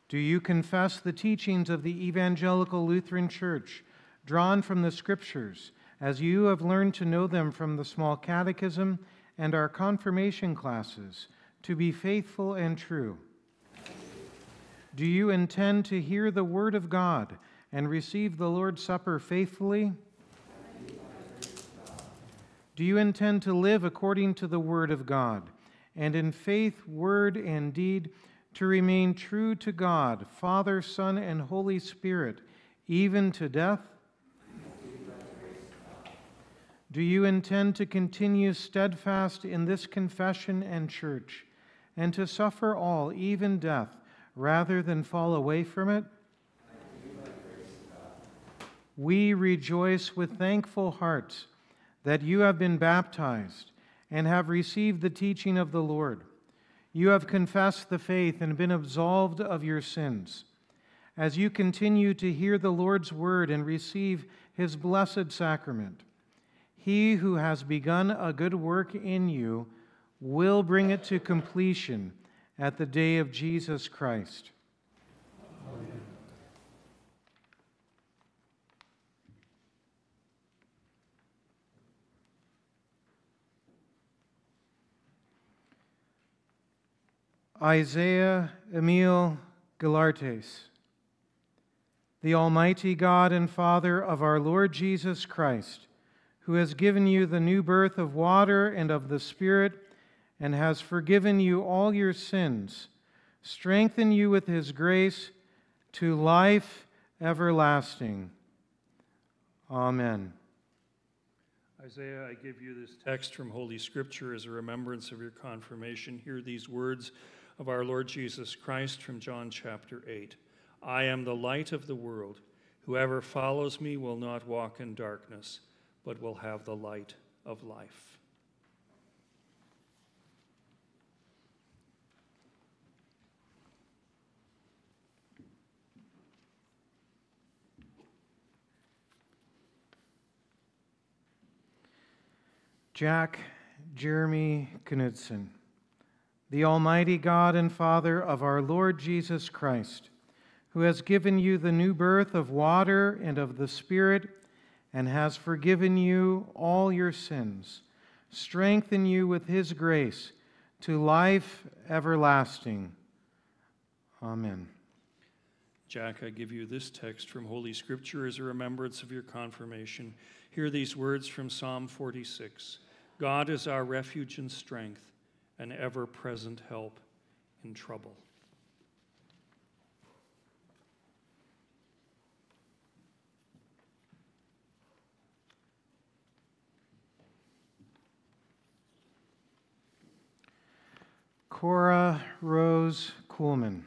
[SPEAKER 1] Do you confess the teachings of the Evangelical Lutheran Church drawn from the Scriptures as you have learned to know them from the small catechism and our confirmation classes to be faithful and true? Do you intend to hear the Word of God and receive the Lord's Supper faithfully? Do you intend to live according to the Word of God, and in faith, word, and deed to remain true to God, Father, Son, and Holy Spirit, even to death? Do you intend to continue steadfast in this confession and church, and to suffer all, even death, rather than fall away from it? We rejoice with thankful hearts that you have been baptized and have received the teaching of the Lord. You have confessed the faith and been absolved of your sins. As you continue to hear the Lord's word and receive his blessed sacrament, he who has begun a good work in you will bring it to completion at the day of Jesus Christ. Isaiah Emil Galartes, the Almighty God and Father of our Lord Jesus Christ, who has given you the new birth of water and of the Spirit, and has forgiven you all your sins, strengthen you with his grace to life, everlasting. Amen.
[SPEAKER 2] Isaiah, I give you this text from Holy Scripture as a remembrance of your confirmation. Hear these words of our Lord Jesus Christ from John chapter 8 I am the light of the world. Whoever follows me will not walk in darkness, but will have the light of life.
[SPEAKER 1] Jack Jeremy Knudsen, the Almighty God and Father of our Lord Jesus Christ, who has given you the new birth of water and of the Spirit, and has forgiven you all your sins, strengthen you with his grace to life everlasting. Amen.
[SPEAKER 2] Jack, I give you this text from Holy Scripture as a remembrance of your confirmation. Hear these words from Psalm 46. God is our refuge and strength, an ever present help in trouble.
[SPEAKER 1] Cora Rose Kuhlman,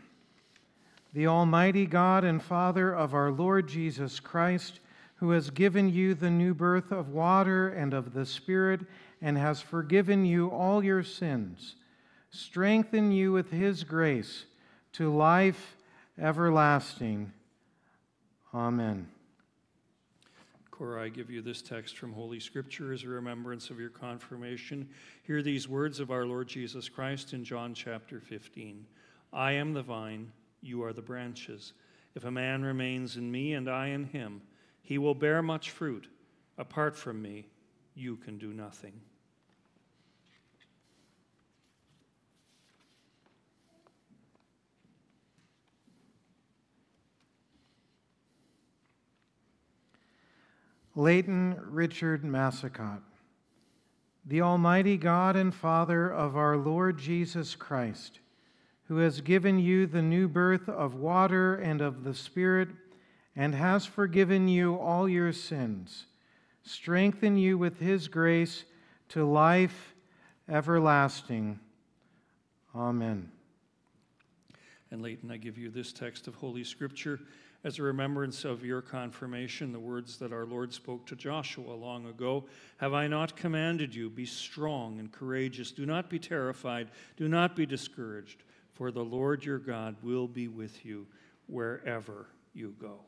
[SPEAKER 1] the Almighty God and Father of our Lord Jesus Christ, who has given you the new birth of water and of the Spirit and has forgiven you all your sins, strengthen you with his grace to life everlasting. Amen.
[SPEAKER 2] Cora, I give you this text from Holy Scripture as a remembrance of your confirmation. Hear these words of our Lord Jesus Christ in John chapter 15 I am the vine, you are the branches. If a man remains in me and I in him, he will bear much fruit. Apart from me, you can do nothing.
[SPEAKER 1] Leighton Richard Massicotte, the Almighty God and Father of our Lord Jesus Christ, who has given you the new birth of water and of the Spirit, and has forgiven you all your sins, strengthen you with his grace to life everlasting. Amen.
[SPEAKER 2] And Leighton, I give you this text of Holy Scripture as a remembrance of your confirmation, the words that our Lord spoke to Joshua long ago Have I not commanded you, be strong and courageous? Do not be terrified, do not be discouraged, for the Lord your God will be with you wherever you go.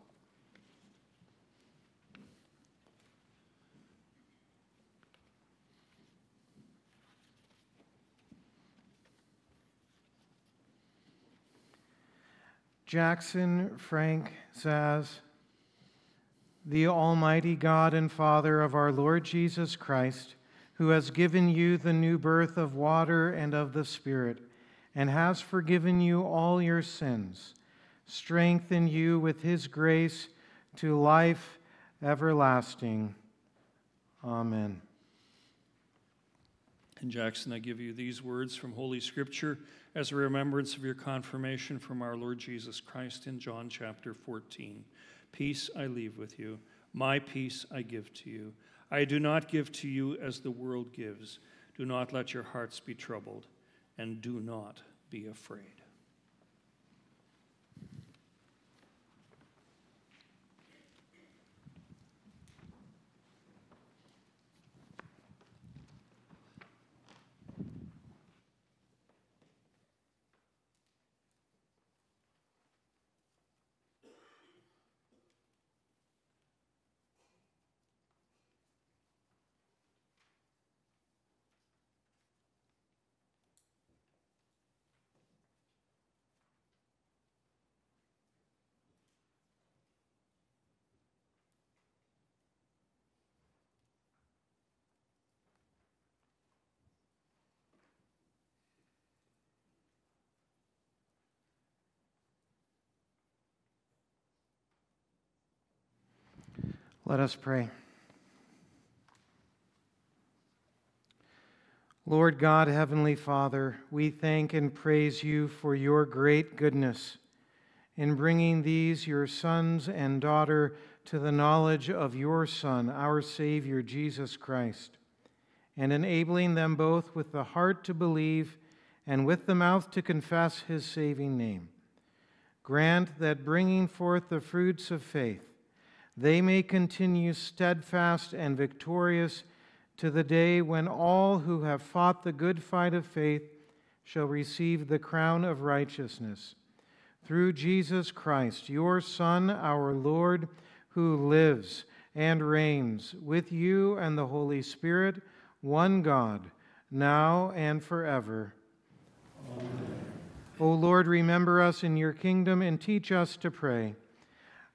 [SPEAKER 1] Jackson Frank says, the Almighty God and Father of our Lord Jesus Christ, who has given you the new birth of water and of the Spirit, and has forgiven you all your sins, strengthen you with his grace to life everlasting. Amen.
[SPEAKER 2] And Jackson, I give you these words from Holy Scripture as a remembrance of your confirmation from our Lord Jesus Christ in John chapter 14. Peace I leave with you, my peace I give to you. I do not give to you as the world gives. Do not let your hearts be troubled, and do not be afraid.
[SPEAKER 1] Let us pray. Lord God, Heavenly Father, we thank and praise you for your great goodness. in bringing these, your sons and daughter, to the knowledge of your Son, our Savior, Jesus Christ, and enabling them both with the heart to believe and with the mouth to confess his saving name. Grant that bringing forth the fruits of faith, they may continue steadfast and victorious to the day when all who have fought the good fight of faith shall receive the crown of righteousness. Through Jesus Christ, your Son, our Lord, who lives and reigns with you and the Holy Spirit, one God, now and forever. Amen. O Lord, remember us in your kingdom and teach us to pray.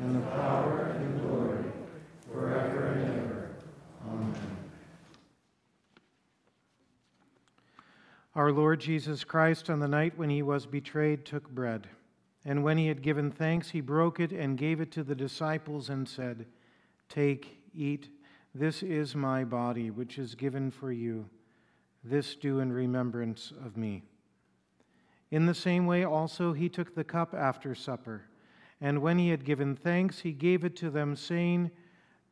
[SPEAKER 1] and the power, and glory, forever and ever. Amen. Our Lord Jesus Christ, on the night when he was betrayed, took bread. And when he had given thanks, he broke it and gave it to the disciples and said, Take, eat, this is my body, which is given for you. This do in remembrance of me. In the same way, also, he took the cup after supper. And when he had given thanks, he gave it to them, saying,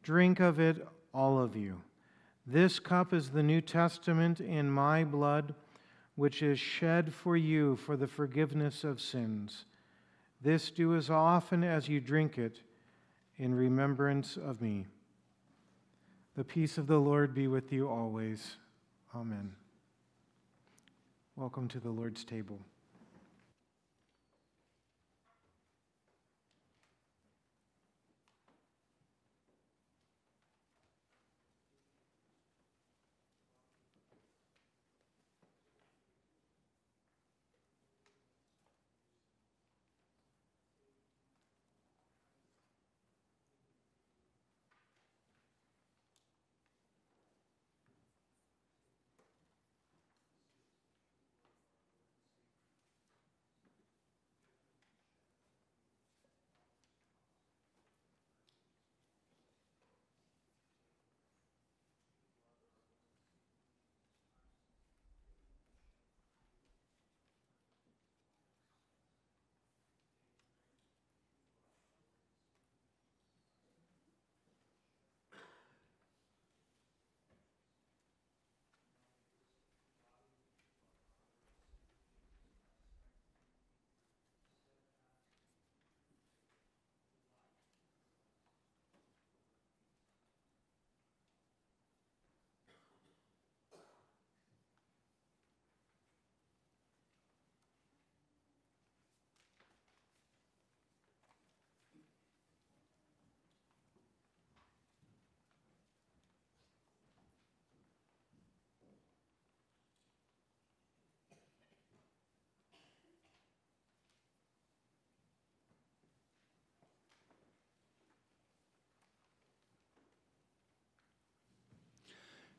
[SPEAKER 1] Drink of it, all of you. This cup is the New Testament in my blood, which is shed for you for the forgiveness of sins. This do as often as you drink it in remembrance of me. The peace of the Lord be with you always. Amen. Welcome to the Lord's table.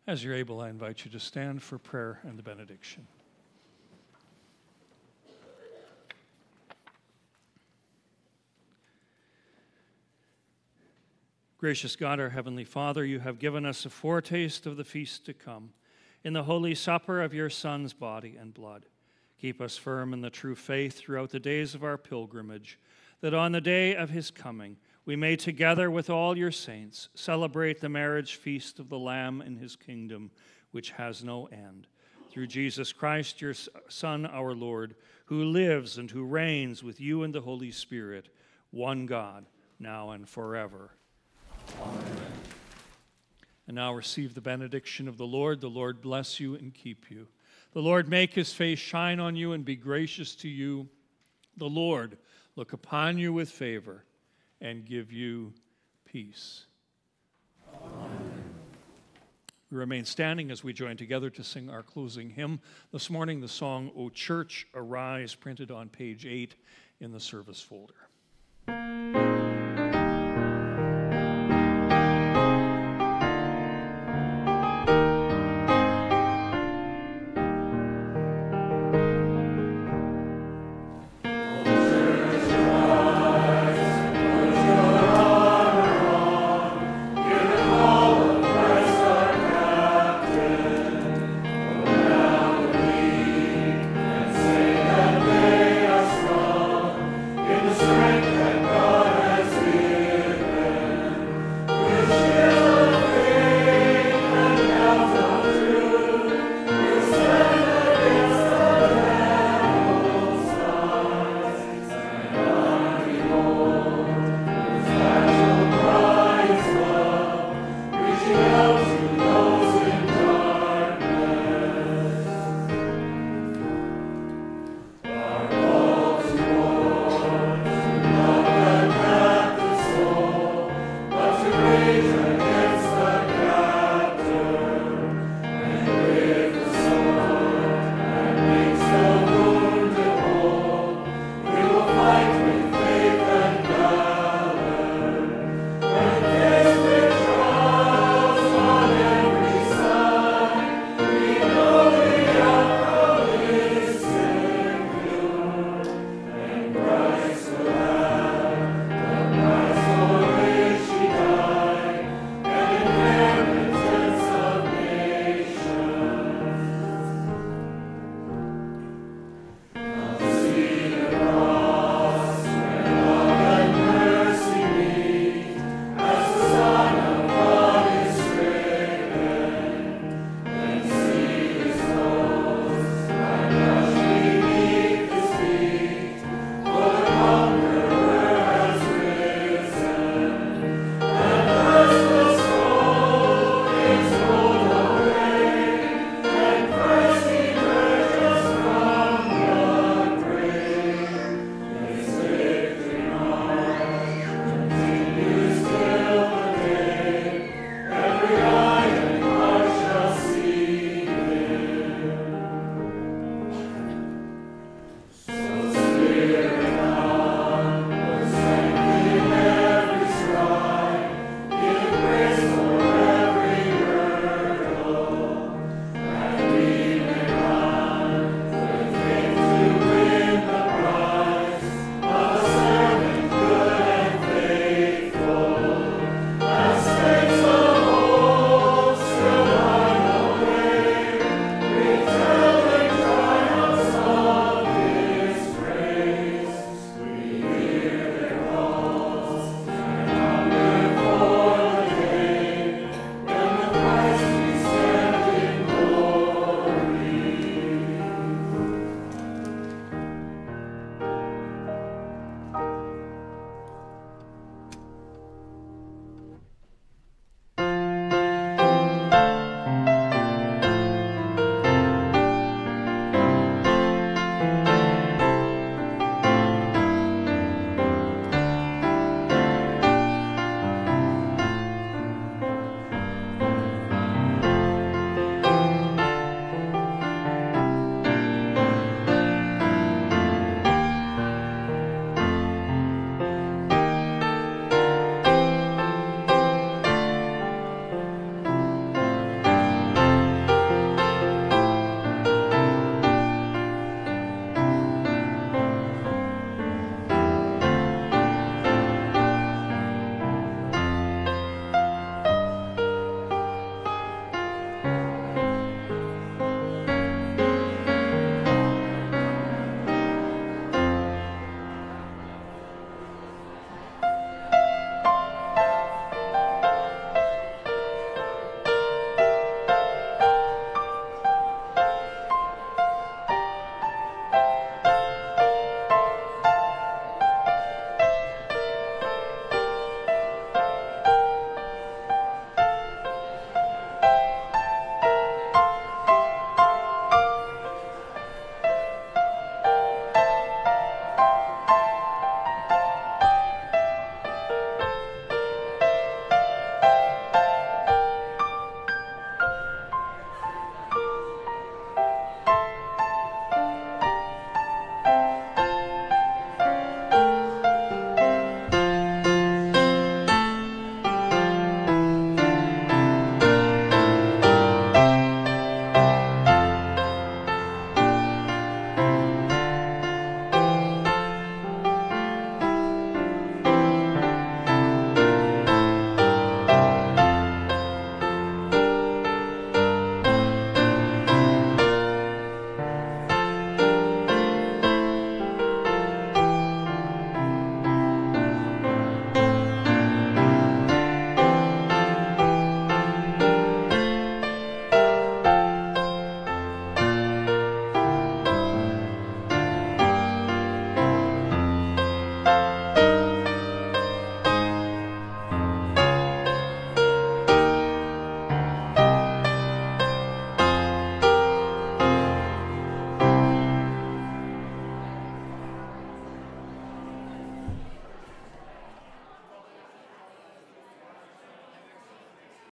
[SPEAKER 2] As you're able, I invite you to stand for prayer and the benediction. Gracious God, our Heavenly Father, you have given us a foretaste of the feast to come in the holy supper of your Son's body and blood. Keep us firm in the true faith throughout the days of our pilgrimage, that on the day of his coming, we may together with all your saints celebrate the marriage feast of the Lamb in his kingdom, which has no end. Through Jesus Christ, your Son, our Lord, who lives and who reigns with you in the Holy Spirit, one God, now and forever. Amen. And now receive the benediction of the Lord. The Lord bless you and keep you. The Lord make his face shine on you and be gracious to you. The Lord look upon you with favor and give you peace. Amen. We remain standing as we join together to sing our closing hymn. This morning, the song, O Church, Arise, printed on page 8 in the service folder.